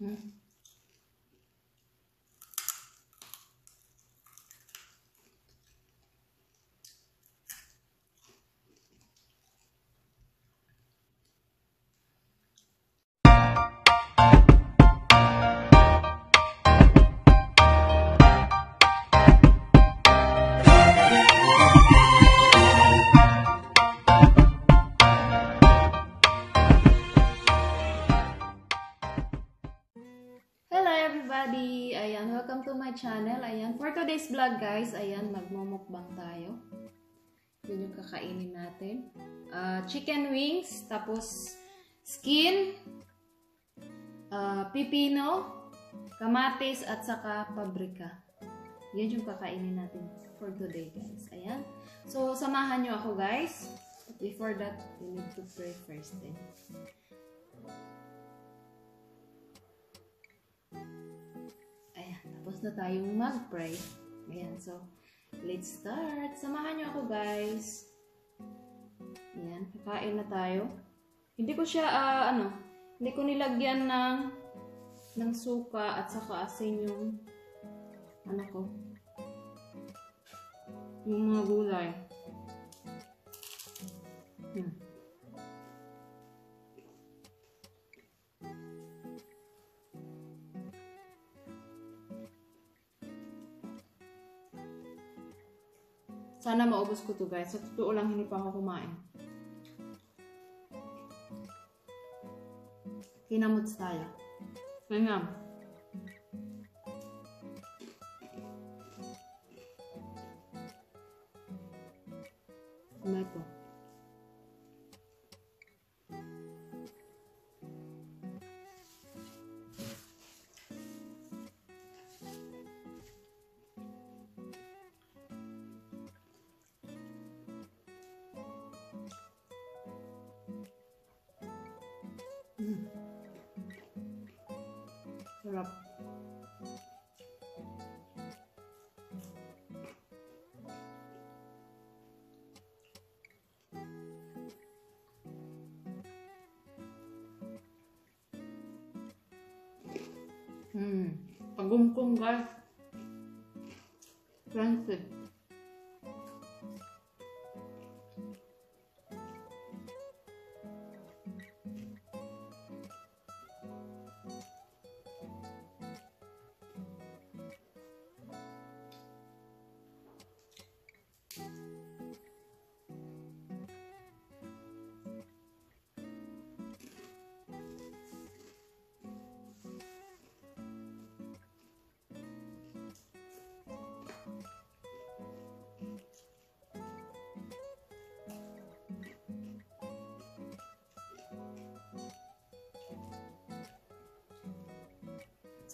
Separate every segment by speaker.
Speaker 1: Hmm? Today's vlog guys, ayan, magmumukbang tayo. Yun yung kakainin natin. Ah, chicken wings, tapos skin, ah, pipino, kamatis, at saka pabrika. Yun yung kakainin natin for today guys. Ayan. So, samahan nyo ako guys. Before that, we need to pray first then. Ayan, tapos na tayong mag-pray. Ayan, so, let's start. Samahan niyo ako, guys. Ayan, kakain na tayo. Hindi ko siya, ah, ano, hindi ko nilagyan ng, ng suka at saka asin yung, ano ko, yung mga gulay. Hmm. Sana maubos ko to guys. Sa totoo lang, hindi pa ako kumain. Kinamuts tayo. Ganyan. Mm. Sarap. Hmm. Pagumkong guys.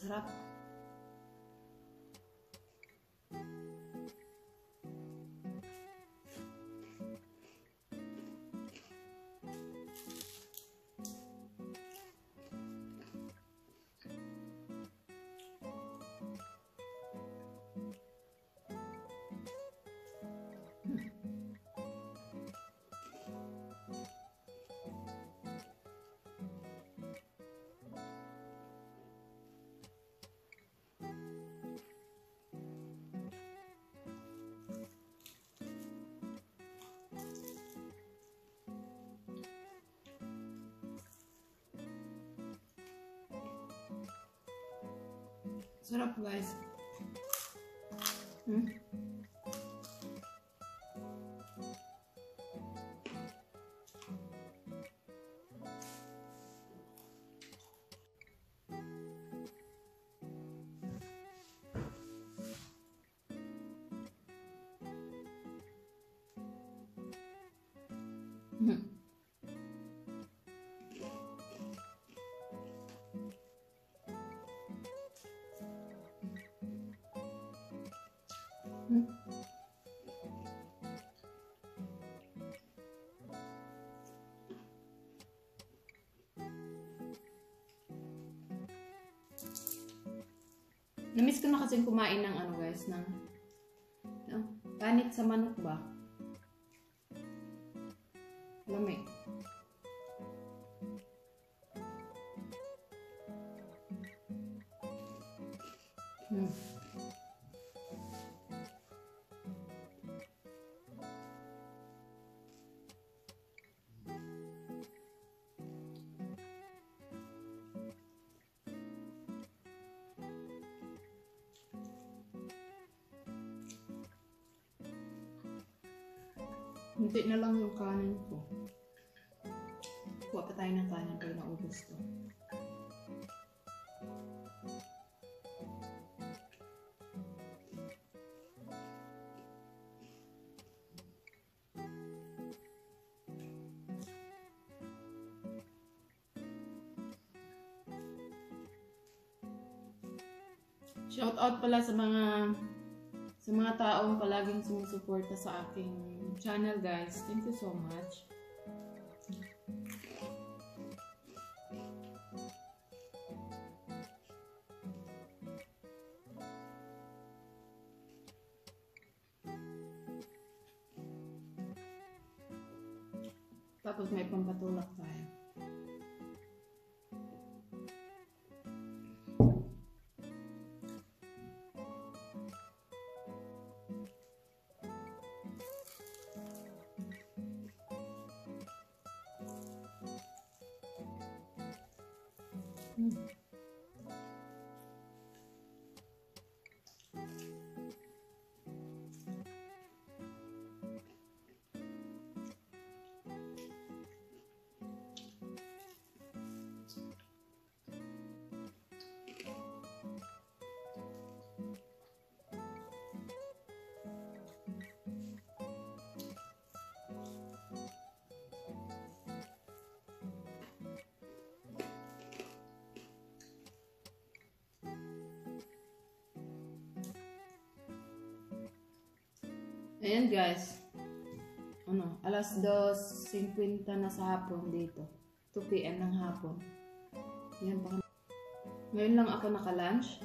Speaker 1: Friendship. Sarap. Sarap guys. Hmm? Hmm. Namiss ko na kasi kumain ng ano guys, ng no, panit sa manok ba? Hindi na lang yung kanin ko. Kuha pa tayo ng kanin pag naubos to. Shout out pala sa mga sa mga taong palaging sumusuporta sa aking channel guys. Thank you so much. Hmm. Ayan guys. Ano, alas 2.50 na sa hapon dito. 2 p.m. ng hapon. Yan pa. Ngayon lang ako naka-lunch.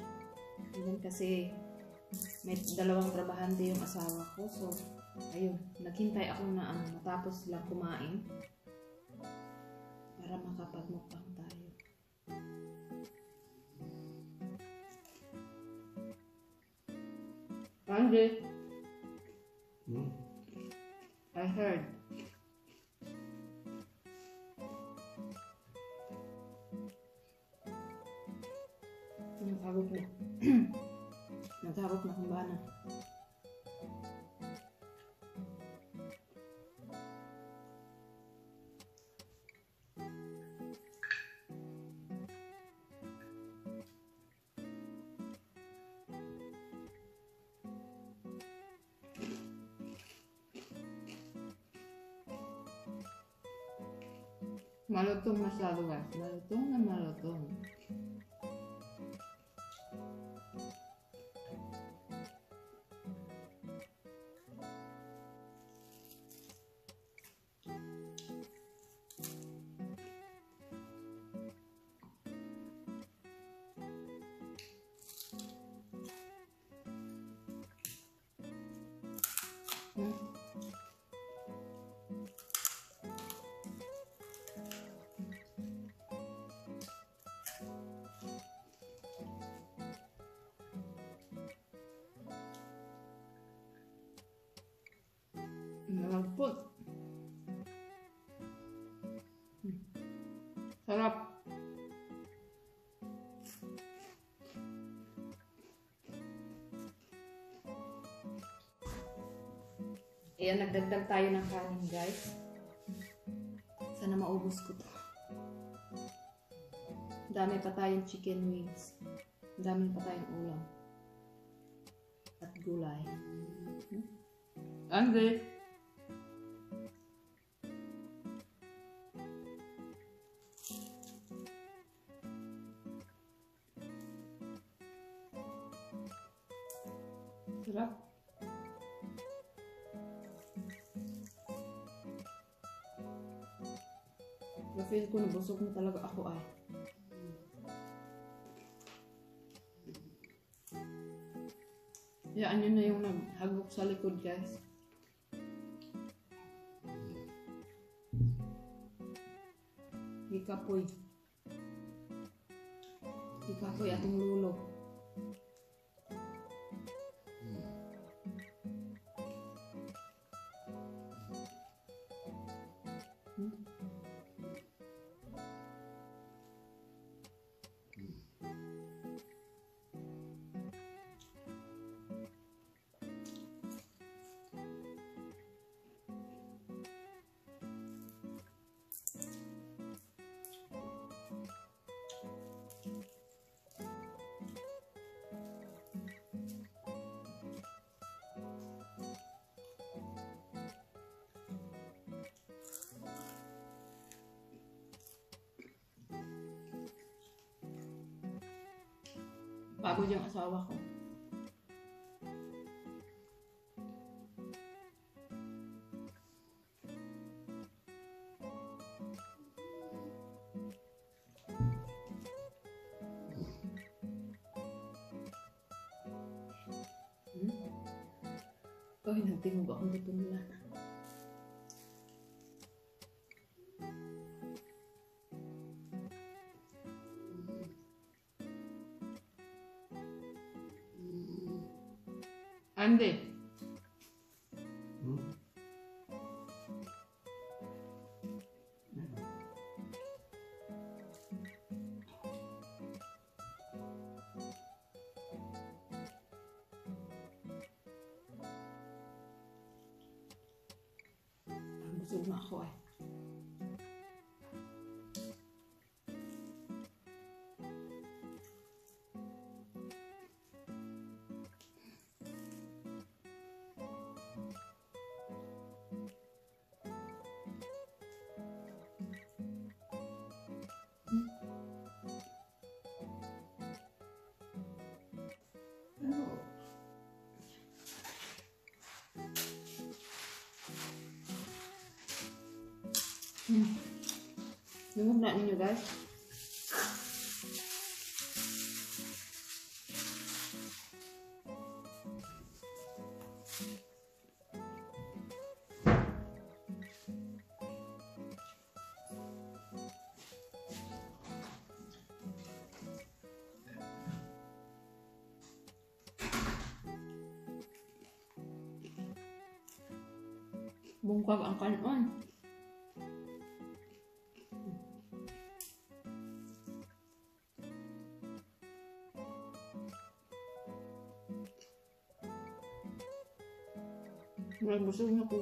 Speaker 1: Yan kasi may dalawang trabahante yung asawa ko. So, ayun. Naghintay ako na ano, matapos sila kumain. Para makapagmukbang tayo. Andy. Heard. Maroton masyado guys. Maroton na maroton. Hmm. Sarap. Ayan, nagdagdag tayo ng kanin, guys. Sana maubos ko to. Dami pa tayong chicken wings. Dami pa tayong ulam. At gulay. Hmm? Angry. Sarap. Na-feel ko na busog na talaga ako ay. Hayaan nyo na yung naghagok sa likod guys. Ikapoy. Ikapoy atong lulo. Aku jangan sawah kok. Ay, nagtingog akong gutom na. Andy.
Speaker 2: Hmm.
Speaker 1: Lumog na ninyo guys. Bungkag ang kanon. Well, busog na po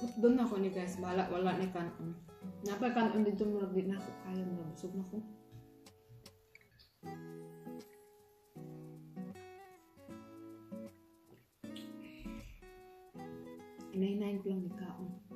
Speaker 1: Doon ako ni guys, bala wala ni kanon. Napay kanon dito mo di na ako kaya mo busog na ko. Inay-inayin ko lang ni kaon.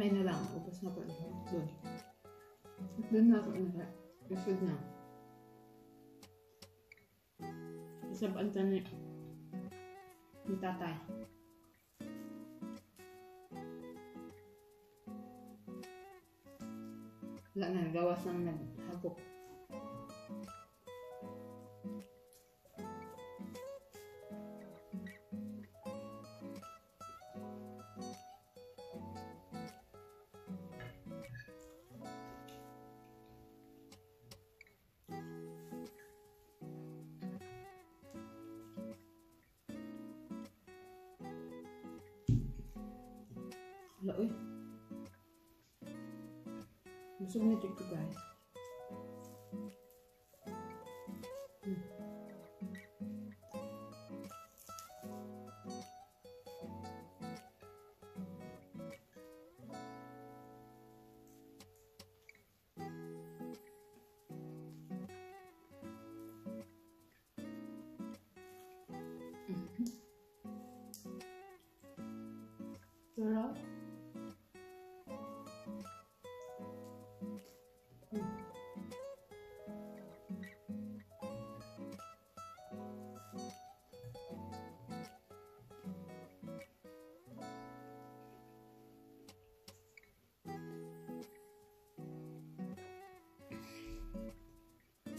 Speaker 1: Amay na lang, ubos na po. Doon. Doon na ako na. Isod na. Isabaan ta ni ni tatay. Wala na, gawas ng naghagok. Wala, uy. Busog na ko, guys.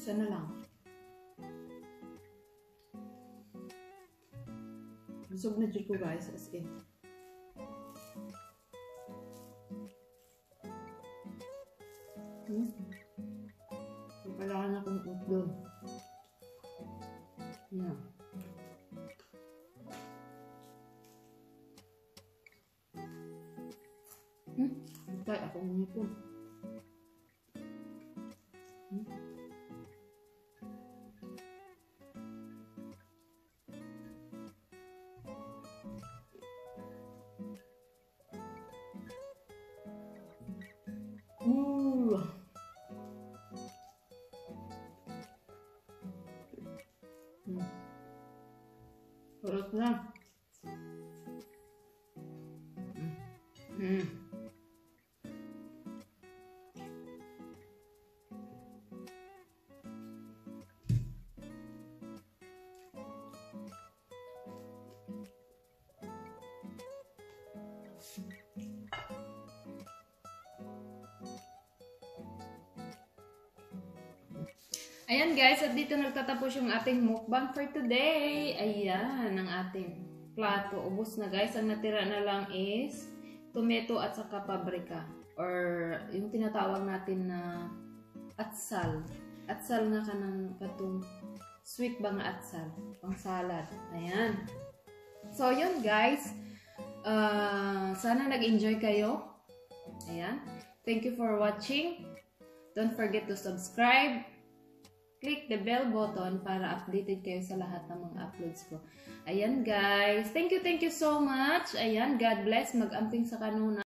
Speaker 1: Isa na lang. Busog na ko guys, as in. Hmm? Kailangan akong utlog. Yeah. Hmm? Hintay akong ngipon. Hmm? Ayan guys, at dito nagtatapos yung ating mukbang for today. Ayan, ang ating plato. Ubus na guys. Ang natira na lang is tomato at saka paprika. Or yung tinatawag natin na atsal. Atsal nga ka ng katong sweet ba nga atsal. Pang salad. Ayan. So yun guys. Uh, sana nag-enjoy kayo. Ayan. Thank you for watching. Don't forget to subscribe click the bell button para updated kayo sa lahat ng mga uploads ko. Ayan guys. Thank you, thank you so much. Ayan, God bless. Mag-amping sa kanuna.